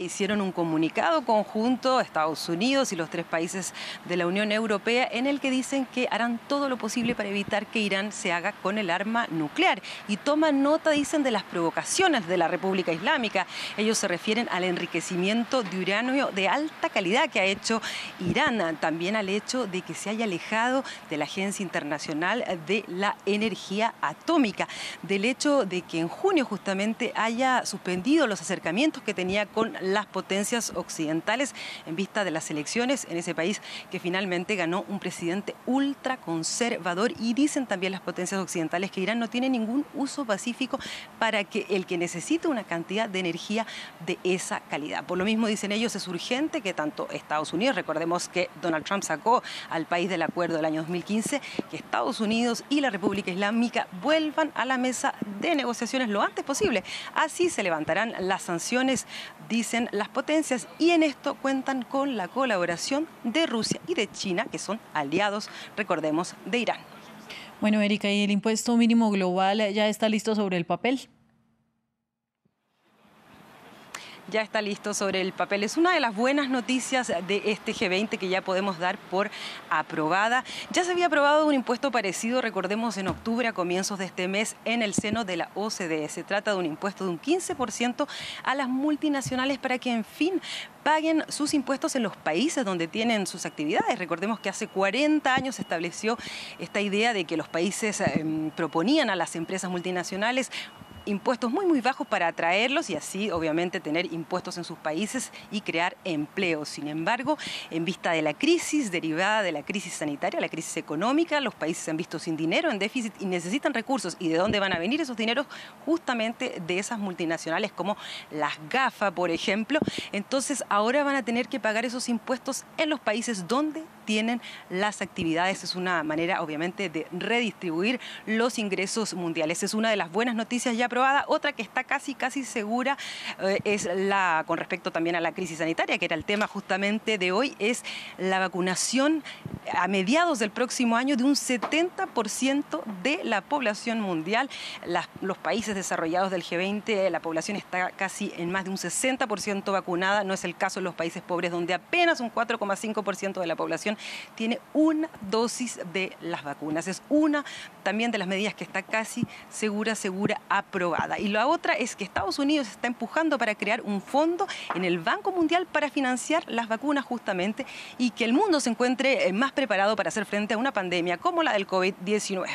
hicieron un comunicado conjunto, Estados Unidos y los tres países de la Unión Europea, en el que dicen que harán todo lo posible para evitar que Irán se haga con el arma nuclear. Y toman nota, dicen, de las provocaciones de la República Islámica. Ellos se refieren al enriquecimiento de uranio de alta calidad que ha hecho Irán, también al hecho de que se haya alejado de la Agencia Internacional de la Energía Atómica, del hecho de que en junio justamente haya suspendido los acercamientos que tenía con las potencias occidentales en vista de las elecciones en ese país que finalmente ganó un presidente ultraconservador y dicen también las potencias occidentales que Irán no tiene ningún uso pacífico para que el que necesite una cantidad de energía de esa calidad. Por lo mismo dicen ellos es urgente que tanto Estados Unidos, recordemos que Donald Trump sacó al país del acuerdo del año 2015, que Estados Unidos y la República Islámica vuelvan a la mesa de negociaciones lo antes posible. Así se levantarán las sanciones, dicen las potencias, y en esto cuentan con la colaboración de Rusia y de China, que son aliados, recordemos, de Irán. Bueno, Erika, ¿y el impuesto mínimo global ya está listo sobre el papel? Ya está listo sobre el papel. Es una de las buenas noticias de este G20 que ya podemos dar por aprobada. Ya se había aprobado un impuesto parecido, recordemos, en octubre a comienzos de este mes en el seno de la OCDE. Se trata de un impuesto de un 15% a las multinacionales para que, en fin, paguen sus impuestos en los países donde tienen sus actividades. Recordemos que hace 40 años se estableció esta idea de que los países em, proponían a las empresas multinacionales impuestos muy, muy bajos para atraerlos y así, obviamente, tener impuestos en sus países y crear empleos. Sin embargo, en vista de la crisis derivada de la crisis sanitaria, la crisis económica, los países se han visto sin dinero, en déficit y necesitan recursos. ¿Y de dónde van a venir esos dineros? Justamente de esas multinacionales como las GAFA, por ejemplo. Entonces, ahora van a tener que pagar esos impuestos en los países donde tienen las actividades. Es una manera, obviamente, de redistribuir los ingresos mundiales. Es una de las buenas noticias ya aprobada. Otra que está casi, casi segura eh, es la, con respecto también a la crisis sanitaria, que era el tema justamente de hoy, es la vacunación a mediados del próximo año de un 70% de la población mundial. los países desarrollados del G20, la población está casi en más de un 60% vacunada. No es el caso en los países pobres, donde apenas un 4,5% de la población tiene una dosis de las vacunas. Es una también de las medidas que está casi segura, segura, aprobada. Y la otra es que Estados Unidos está empujando para crear un fondo en el Banco Mundial para financiar las vacunas justamente y que el mundo se encuentre eh, más preparado para hacer frente a una pandemia como la del COVID-19.